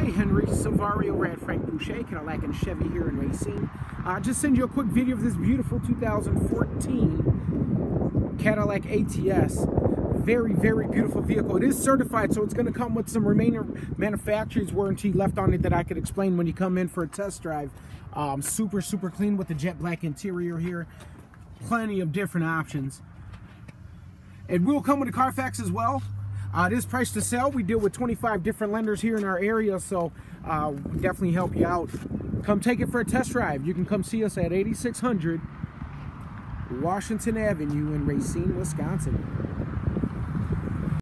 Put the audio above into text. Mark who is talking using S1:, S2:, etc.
S1: Hey Henry, Silvario, Rad Frank Boucher, Cadillac and Chevy here in Racine. Uh, just send you a quick video of this beautiful 2014 Cadillac ATS. Very, very beautiful vehicle. It is certified, so it's going to come with some remaining manufacturer's warranty left on it that I could explain when you come in for a test drive. Um, super, super clean with the jet black interior here. Plenty of different options. It will come with a Carfax as well. Uh, it is priced to sell. We deal with 25 different lenders here in our area, so uh, definitely help you out. Come take it for a test drive. You can come see us at 8600 Washington Avenue in Racine, Wisconsin.